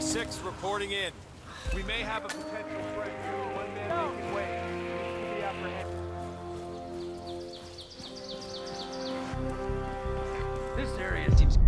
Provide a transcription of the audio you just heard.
Sierra 6 reporting in. We may have a potential threat here. One man no. making way. This area seems...